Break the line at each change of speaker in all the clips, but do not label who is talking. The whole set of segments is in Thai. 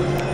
บอ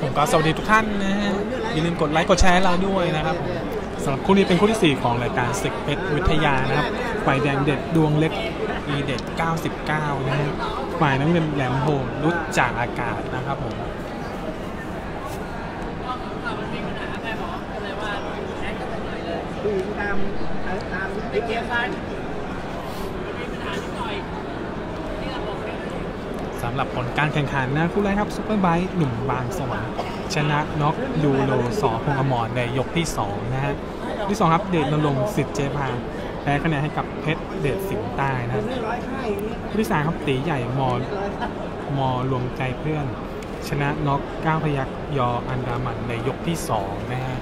ผ
ม
ก็สวัสดีทุกท่านนะฮะอย่าลืมกดไลค์กดแชร์ให้เราด้วยนะครับสำหรับคู่นี้เป็นคู่ที่ 4 ของรายการศึกเพชรวิทยานะครับฝ่ายแดงเด็ดดวงเล็กมีเด็ด 99 นะฮะฝ่ายน้ำเงินแหลมโหดรุดจากอากาศนะครับผม
มันมีปัญหาแม่หมอก็เลยว่าแช็คกันหน่อยเลย
ผู้หญิงตามตาม
ไอ้เกียร์ซ้ายมันมีปัญหานิดหน่อยที่ระบบเนี่ย
สำ หรับผลการแข่งขันนะคู่แรกครับซุปเปอร์ไบค์หนุ่มบางสวรรค์ชนะน็อกยูโรสอพงอมรในยกที่ 2 นะฮะที่2ครับเดชนรงสิทธิ์เจพาแพ้คะแนนให้กับเพชรเดชสิงห์ใต้นะคู่ที่3ครับตีใหญ่มอมอรวมใจเพื่อน ชนะน็อกก้าวพยักยออันดามันในยกที่ 2 นะฮะ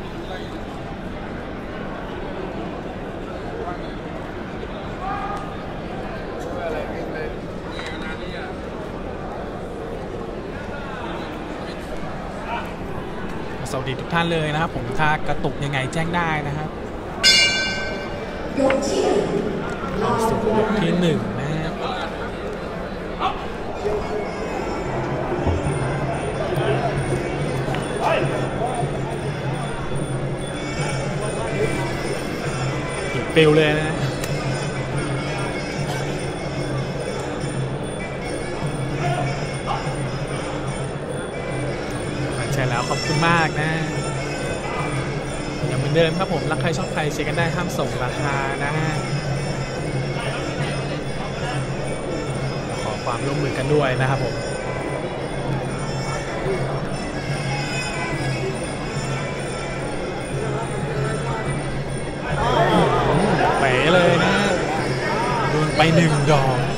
วัสดีทุกท่านเลยนะครับ ผมถ้ากระตุกยังไงแจ้งได้นะครับสู่ยกที่หนึ่งนะฮะผิดปิวเลยนะ อย่างเหมือนเดิมครับผม รักใครชอบใครเช็คกันได้ห้ามส่งราคานะฮะขอความร่วมมือกันด้วยนะครับผมเป๋เลยนะโดนไปหนึ่งดอก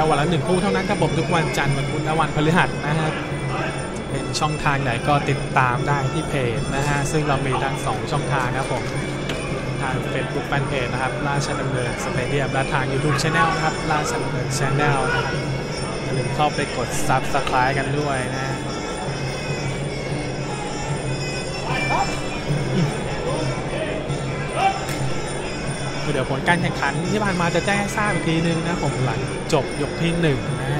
ถ่ายแค่วันละหนึ่งคู่เท่านั้นครับผมทุกวันจันทร์วันพุธและวันพฤหัสนะครับเป็นช่องทางไหนก็ติดตามได้ที่เพจนะฮะซึ่งเรามีทั้งสองช่องทางครับผมทาง Facebook Fanpage นะครับราชดำเนินสเตเดียมและทาง YouTube Channel นะครับราชดำเนิน Channel นะครับอย่าลืมเข้าไปกด Subscribe กันด้วยนะ เดี๋ยวผลการแข่งขันที่ผ่านมาจะแจ้งให้ทราบอีกทีนึงนะผมหลังจบยกที่หนึ่งนะ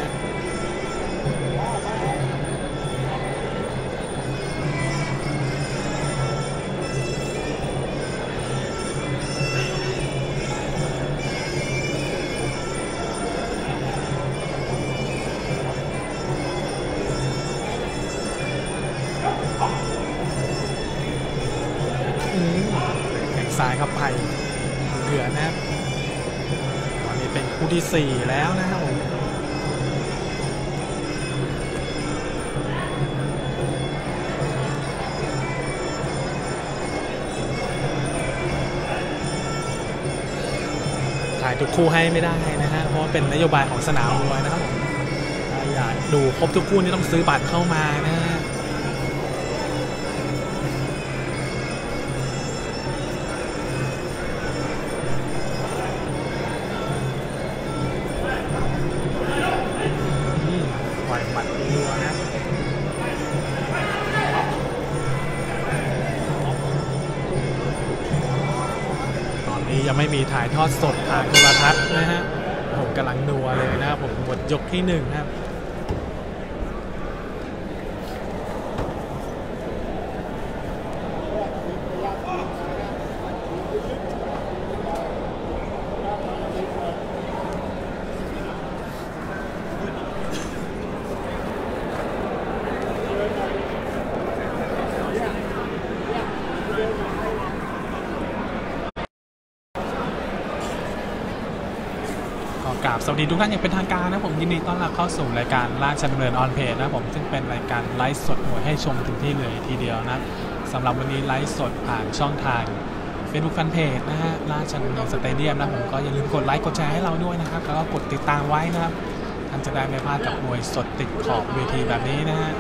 คู่ที่ 4 แล้วนะครับผมถ่ายทุกคู่ให้ไม่ได้นะฮะเพราะเป็นนโยบายของสนามมวยนะครับผมอยากดูครบทุกคู่นี่ต้องซื้อบัตรเข้ามานะ ที่หนึ่งครับ ขอ กราบสวัสดีทุกท่านอย่างเป็นทางการนะผมยินดีต้อนรับเข้าสู่รายการราชดำเนิน On Page นะผมซึ่งเป็นรายการไลฟ์สดมวยให้ชมถึงที่เลยทีเดียวนะสำหรับวันนี้ไลฟ์สดผ่านช่องทาง Facebook Fanpage นะฮะราชดำเนิน Stadium นะผมก็อย่าลืมกดไลค์กดแชร์ให้เราด้วยนะครับแล้วก็กดติดตามไว้นะครับท่านจะได้ไม่พลาดกับมวยสดติดขอบเวทีแบบนี้นะฮะ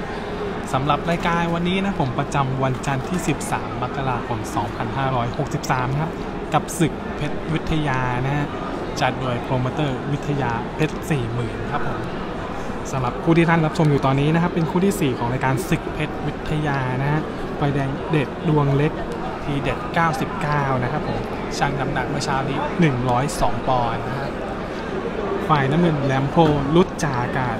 สำหรับรายการวันนี้นะผมประจำวันจันทร์ที่ 13 มกราคม 2563 ครับกับศึกเพชรวิทยานะฮะ จัดโดยโปรโมเตอร์วิทยาเพชรสี่หมื่นครับผมสำหรับคู่ที่ท่านรับชมอยู่ตอนนี้นะครับ เป็นคู่ที่ 4 ของรายการศึกเพชรวิทยานะฮะฝ่ายแดงเด็ดดวงเล็กทีเด็ด 99 นะครับผมชั่งน้ำหนักเมื่อเช้านี้ 102 ปอนด์นะฮะฝ่ายน้ำเงินแหลมโพธิ์ลูกเจ้าอากาศ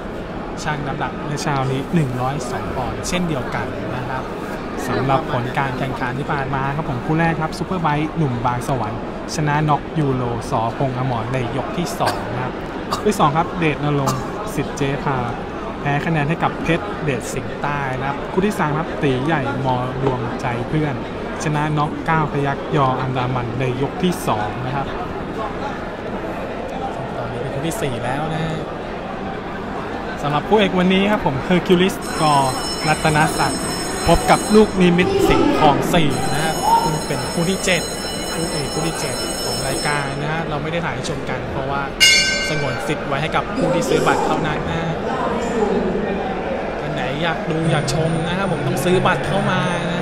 ชั่งน้ำหนักเมื่อเช้านี้ 102 ปอนด์เช่นเดียวกันนะครับสำหรับผลการแข่งขันที่ผ่านมาครับผมคู่แรกครับซูเปอร์ไบค์หนุ่มบางสวรรค์ ชนะน็อกยูโรสอพงษ์อมรในยกที่2นะครับคู่ที่2ครับเดชนรงค์สิทธิ์เจพาแพ้คะแนนให้กับเพชรเดชสิงห์ใต้นะครับคู่ที่3ครับตีใหญ่มอดวงใจเพื่อน ชนะน็อก9พยักยออันดามันในยกที่2นะครับตอนนี้เป็นคู่ที่ 4 แล้วนะสำหรับคู่เอกวันนี้ครับผมเฮอร์คิวลิสกอรัตนศักดิ์พบกับลูกนิมิตสิงห์ทอง4นะครับซึ่งเป็นคู่ที่ 7 คู่เอกคู่ที่ 7 ของรายการนะฮะเราไม่ได้ถ่ายให้ชมกัน เพราะว่าสงวนสิทธิ์ไว้ให้กับผู้ที่ซื้อบัตรเท่านั้นนะท่านไหนอยากดูอยากชมนะครับผมต้องซื้อบัตรเข้ามานะ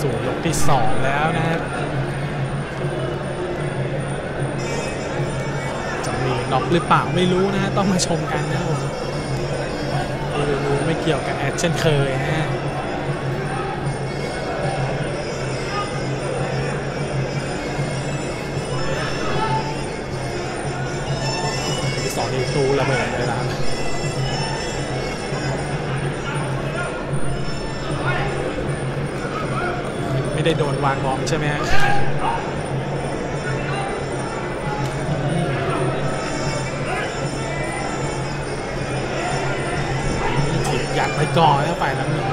สู่ยกที่ 2 แล้วนะครับจะมีน็อกหรือเปล่าไม่รู้นะฮะต้องมาชมกันนะผมดูไม่เกี่ยวกับแอดเช่นเคยนะฮะ ตูระเบิดเลยนะไม่ได้โดนวางบอมใช่ไหมฮะถีบยัดไปก่อนแล้วไปแล้วนี่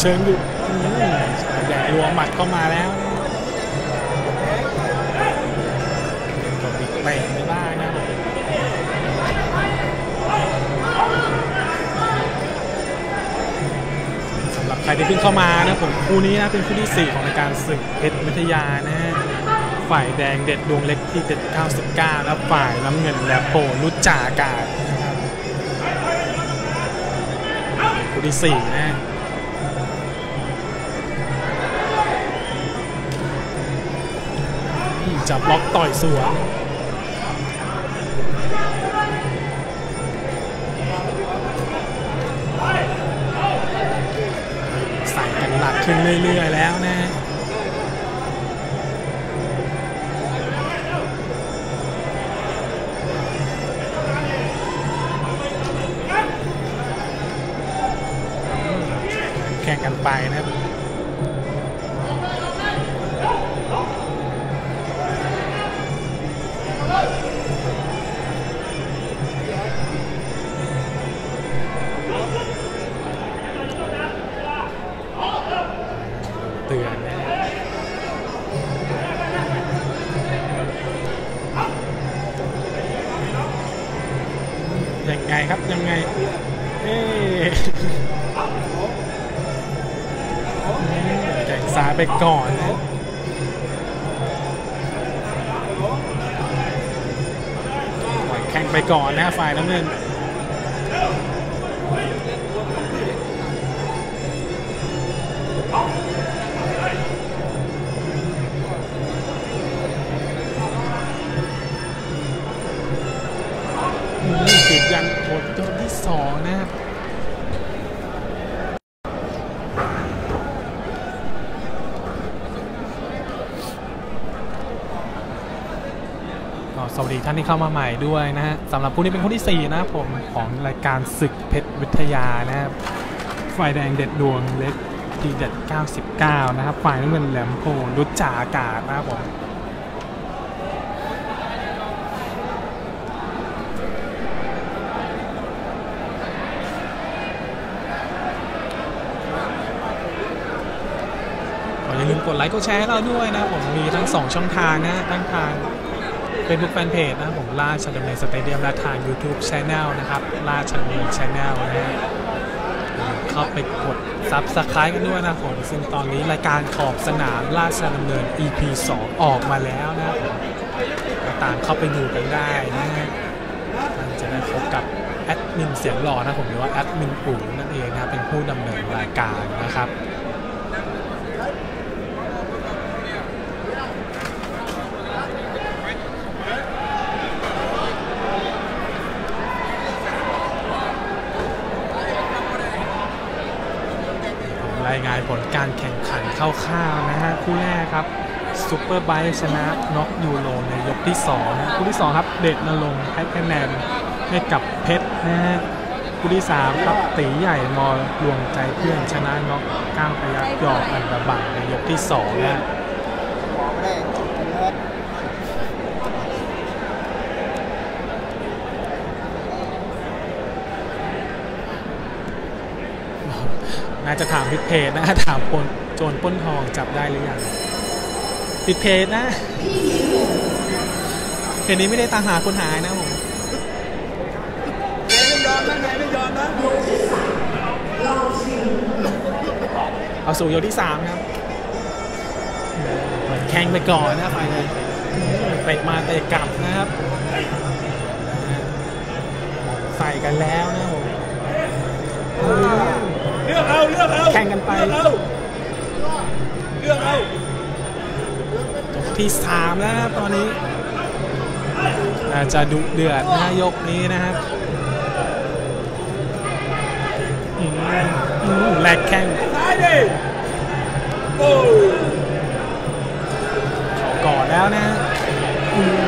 เชิงดูอืมใหญ่รัวหมัดเข้ามาแล้วก็บิ๊กเตะไม่ได้นะสำหรับใครที่เพิ่งเข้ามานะผมคู่นี้นะเป็นคู่ที่ 4 ของรายการศึกเพชรวิทยานะฮะฝ่ายแดงเด็ดดวงเล็กที่เด็ด99 แล้วฝ่ายน้ำเงินและโปรุจจาอากาศนะครับคู่ที่ 4 นะ ฮะบล็อกต่อยสวนใส่กันหนักขึ้นเรื่อยๆแล้วนะแข่งกันไปนะครับ ไปก่อนนะแข่งไปก่อนนะฝ่ายน้ำเงิน สวัสดีท่านที่เข้ามาใหม่ด้วยนะฮะสำหรับคู่นี้เป็นคู่ที่ 4 นะผมของรายการศึกเพชรวิทยานะครับฝ่ายแดงเด็ดดวงเล็กทีเด็ด 99 นะครับฝ่ายน้ำเงินแหลมโพรุจจาอากาศนะครับผมอย่าลืมกดไลค์กดแชร์ให้เราด้วยนะผมมีทั้ง 2 ช่องทางนะทั้งทาง Facebook Fanpage นะผมราชดำเนิน Stadium และทาง YouTube Channel นะครับราชดำเนิน Channel นะฮะเข้าไปกด Subscribe กันด้วยนะผมซึ่งตอนนี้รายการขอบสนามราชดำเนิน EP 2 ออกมาแล้วนะผมก็ตามเข้าไปดูกันได้นะฮะมันจะได้พบกับแอดมินเสียงหล่อนะผมหรือว่าแอดมินปู่นั่นเองนะครับเป็นผู้ดำเนินรายการนะครับ รายงานผลการแข่งขัน คร่าวๆนะฮะคู่แรกครับซูเปอร์ไบชนะน็อกยูโรในยกที่2นะคู่ที่ 2 ครับเดชนรงค์ให้คะแนนให้กับเพชรนะฮะคู่ที่ 3 ครับตีใหญ่มอรวงใจเพื่อนชนะน็อกก้างพยักยออันดาบังในยกที่2นะฮะน่าจะถามพิเพจนะถามปน โจรปล้นทองจับได้หรือยังปิดเพจนะเพจนี้ไม่ได้ตามหาคนหายนะผม
ไม่ยอมนะไงไม่ยอมนะ
เอาสู่ยกที่สามครับเหมือนแข่งไปก่อนนะไฟเลยเตะมาเตะกลับนะครับใส่กันแล้วนะผม
เลือกเอาเลือกเอา
แข่งกันไป
เลือกเอาเลือกเอา
ยกที่สามแล้วนะครับตอนนี้อาจจะดุเดือดนะยกนี้นะครับอืมอืมแลกแข้ง
ซ้ายดิโอ้
ก่อนแล้วนะอืม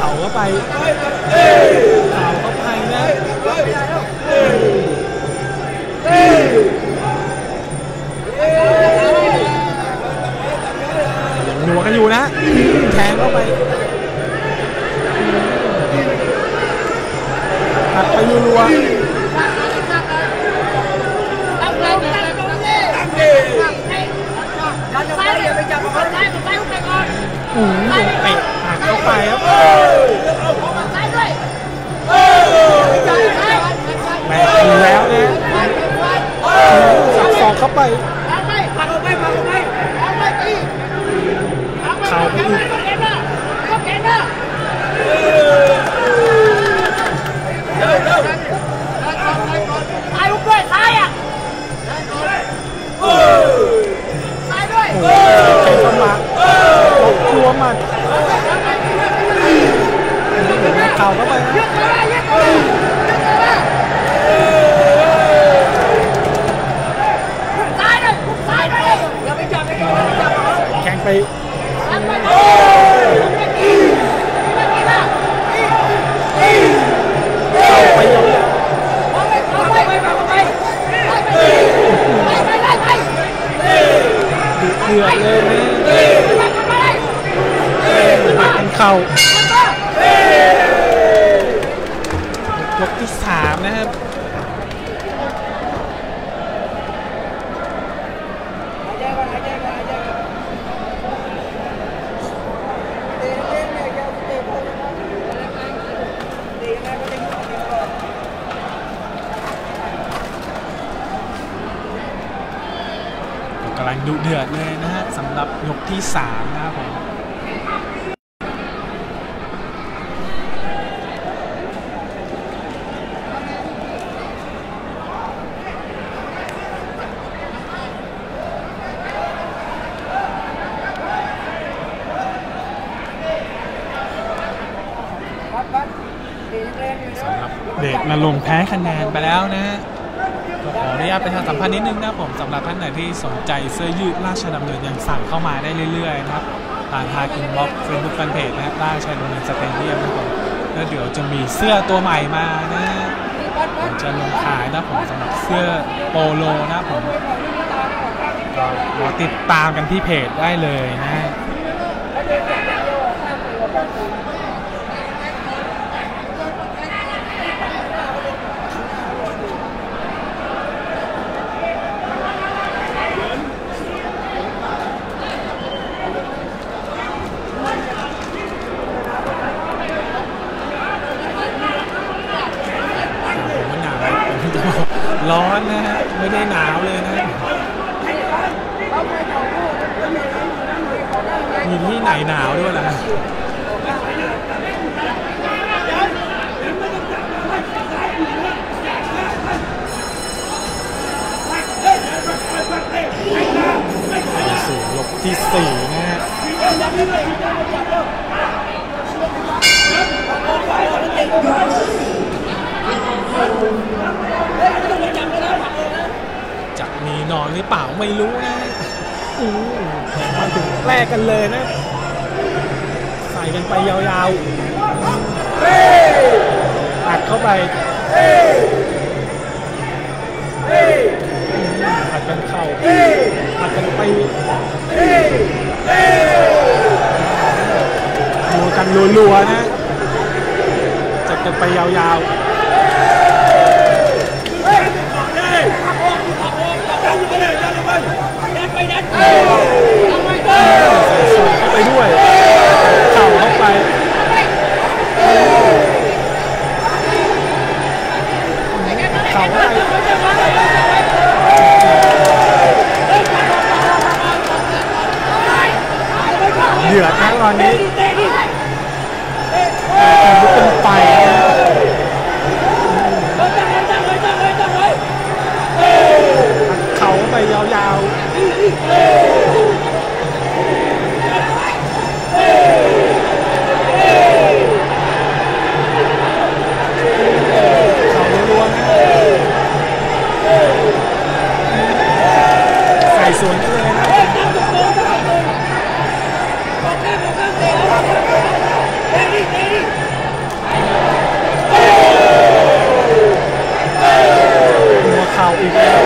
ข่าเข้าไปเข่าเข้าไปนะยังหนัวกันอยู่นะแทงเข้าไปอัดไปรัว
ตั้งใจตั้งตรงนี้
ตั้งดิ
ดันซ้ายอย่าไปจับมันซ้ายมันซ้ายไปก่อน
ๆอืมโดนเตะ เข้าไปครับแม่แล้วนะสอกเข้าไป
กำ
ลังดุเดือดเลยนะฮะสำหรับยกที่3นะครับผมสำหรับเดชนรงค์แพ้คะแนนไปแล้วนะฮะก็ขออ นุญาตประชาสัมพันธ์นิดนึงนะครับผมสำหรับท่านไหนที่สนใจเสื้อยืดราชดำเนินยังสั่งเข้ามาได้เรื่อยๆนะครับผ่านทาง inbox Facebook Fanpage นะครับราชดำเนิน Stadium นะครับผมแล้วเดี๋ยวจะมีเสื้อตัวใหม่มานะฮะเดี๋ยวจะลงขายนะครับผมสำหรับเสื้อโปโลนะครับผมก็ติดตามกันที่เพจได้เลยนะฮะ ผมไม่หนาวผมจะบอก ร้อนนะฮะไม่ได้หนาวเลยนะมีที่ไหนหนาวด้วยล่ะสู่ยกที่สี่นะฮะ จะมี นอนหรือเปล่าไม่รู้นะอู้มาถึงแรกกันเลยนะ ใส่กันไปยาวๆอัดเข้าไปอัดกันเข่าอัดกันไปดูกันรัวๆนะจัดกันไปยาวๆ ไปด้วยเข่าเข้าไป Yeah.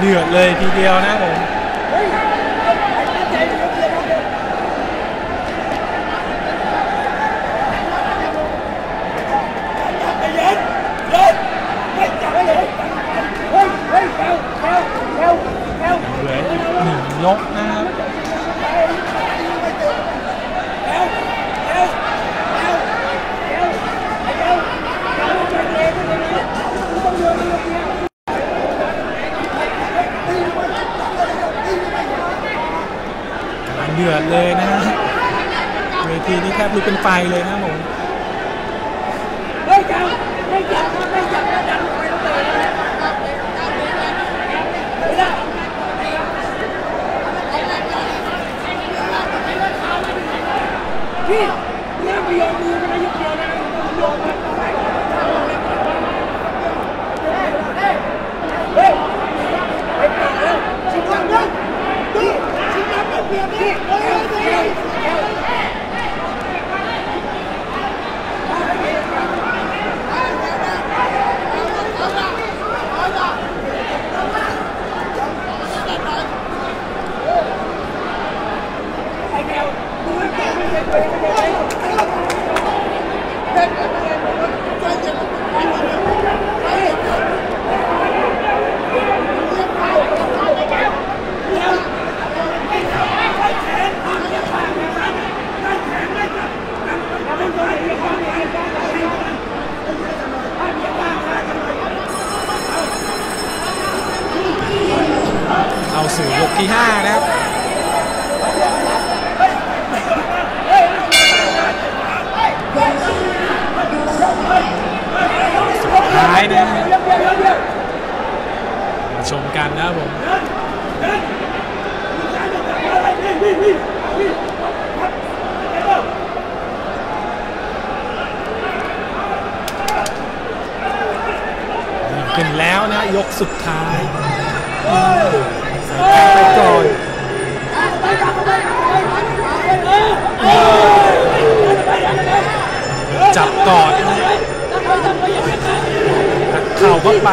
เดือดเลยทีเดียวนะผมเหลือหนึ่งยกนะครับ กำลังเดือดเลยนะฮะเวทีนี้แทบลุกเป็นไฟเลยนะครับผมเข้าสู่ยกที่5นะครับสุ ดท้ายนะ ฮะมาชมกันนะครับผมขึ้นแล้วนะยกสุดท้ายใส่ไปก่อนจับกอด เข่าเข้าไป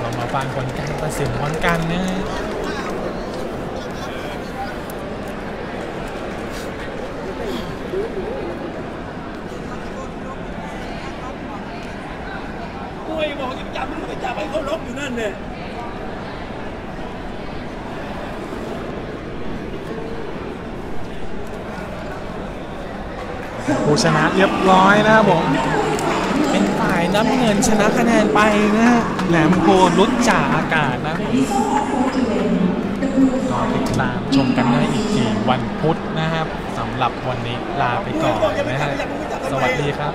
เรามาฟังผลการตัดสินพร้อมกันนะฮะ
มวยบอกจะจับมึงไปจับให้เขาล็อกอยู่นั่นเนี่ย
ผู้ชนะเรียบร้อยนะครับผมเป็นฝ่าย น้ำเงินชนะคะแนนไปนะฮะแหลมโกลุดจ่าอากาศนะครับผมก็ติดตามชมกันได้อีกทีวันพุธนะครับสำหรับวันนี้ลาไปก่อนนะฮะสวัสดีครับ